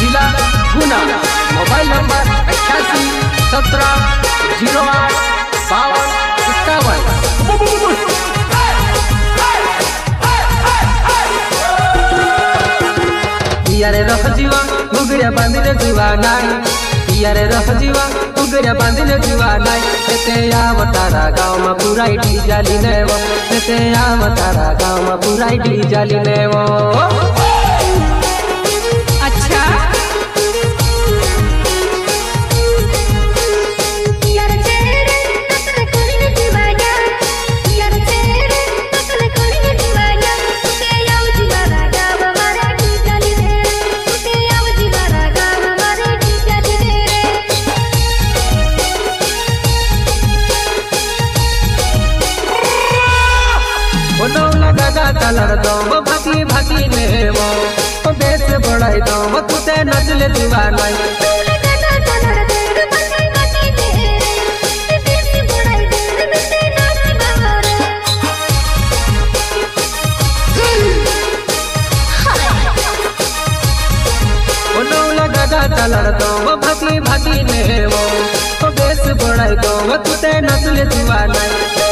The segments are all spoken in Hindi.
जिला गुना। मोबाइल नंबर अट्ठासी सत्रह, ज़ीरो आठ, बावन इक्यावन पियारे जीवा मुगड़िया बांधिले जीवा नाई। पियारे रख जीवा जीवा नाई। तेते गाँव में पूरा इडली जाली ने वो गाँव में पूरा इडली जाली ने वो ते बेसी बुढ़ाई दे मिटे नाच बहारे ओनो लगा गा तलर दो वो भागी भागी ओ बेस बड़ाई दो वो तुते नचले जुआ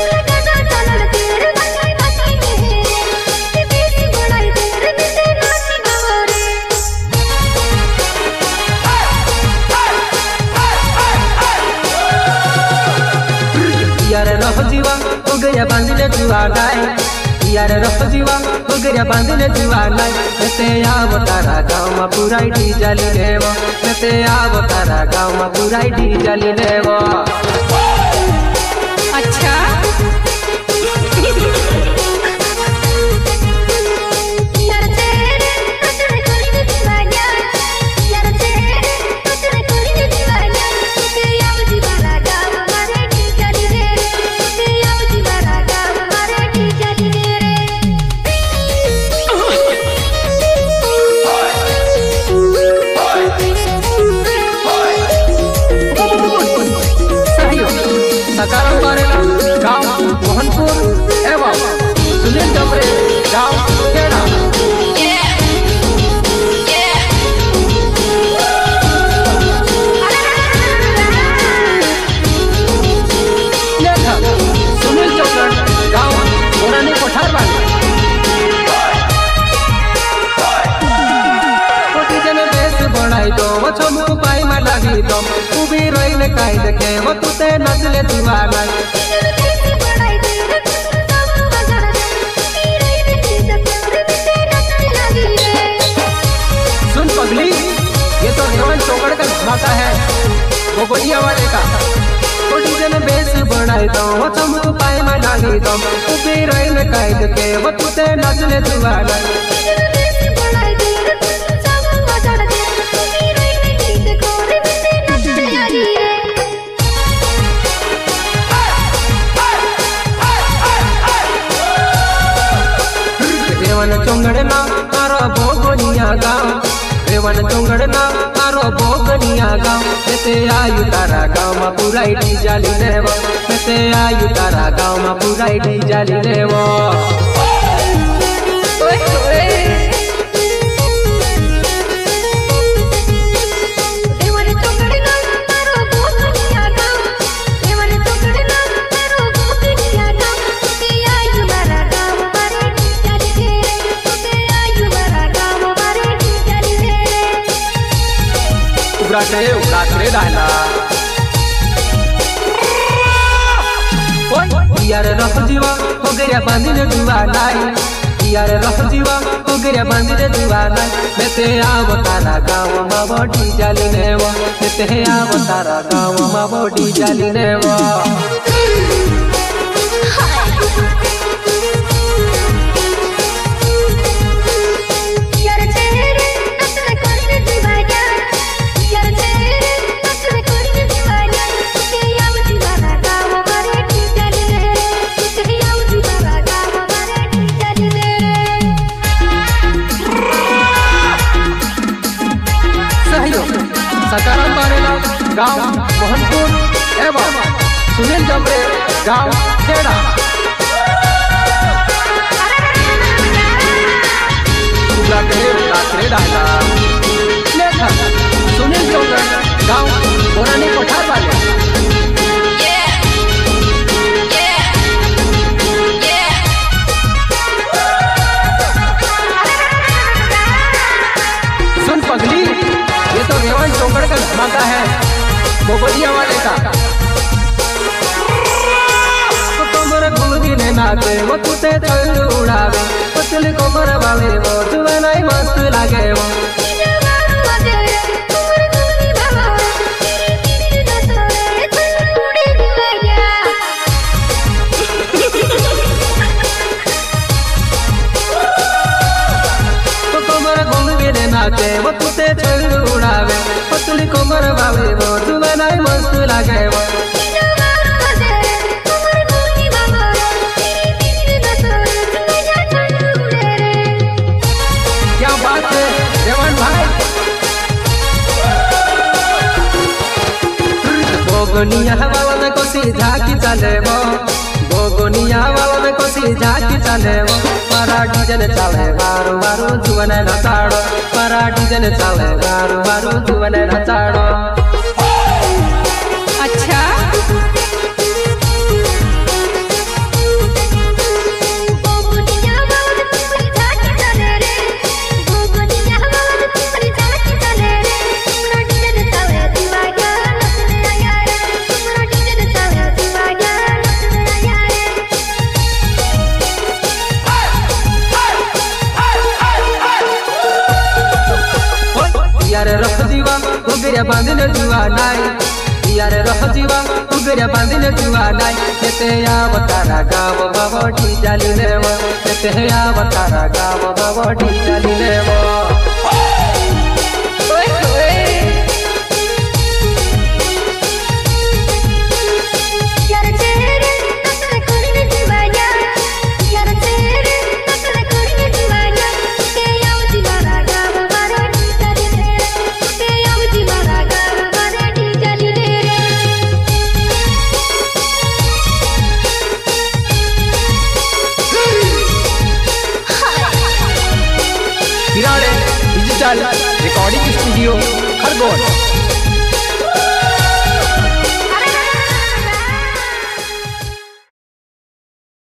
जीवा उगड़िया बांधिले जुआ नाई यारे रख जीवा उगड़िया बांधिले जुआ नाई तेते आव तारा गाँव में पूरा डी जाली नेवो तेते आव तारा गाँव में पूरा डी जाली ने काई देखे, वो तुते नचले दीवाना सुन पगली, ये तो रेवन चौकड़ का धमाका है। वो गोलिया वाले का कोटी जन बेस बढ़ाई दो वो छमु पाई में लगी दो उबी रही ने काई देखे, वो तुते नचले दीवाना भोगनिया गाँव रेवन चौंगड़ ना मारो भोगनिया गाँव तेते आयु तारा गाँव में पूरा डी जाली नेवो तेते आयु तारा गाँव में ओए यार हो गया दुआ नाई यार रख जीवा हो गया आव तारा गाँव माँ बॉडी जाली नेवो मेते आव तारा गाँव में बॉडी जाली नेवो गाँव मोहनपुर एवं सुनील जमरे गाँव खेड़ा। सुनील चौधरी गाँव बोरानी पठार ने वो तुते चल उड़ावे पतली कमर वाले वो जुए नहीं मस्त लागे वो। बोगनिया वाला में कोसी की चले वो बोगनिया वाला में कोसी झाकी चले वो मारा डीजन चले बारू बारू जुवन नचाड़ो। मारा डीजन चले बारू बारू जुवन नचाड़ो। उगरे बांधने जुआ नाई। यार रह जीवा उगरे बांधने जुआ नाई। कहते बतारा गाव ठी जाली लेवा कहते बतारा गाव ठी जाली लेव रिकॉर्डिंग स्टूडियो खरगोन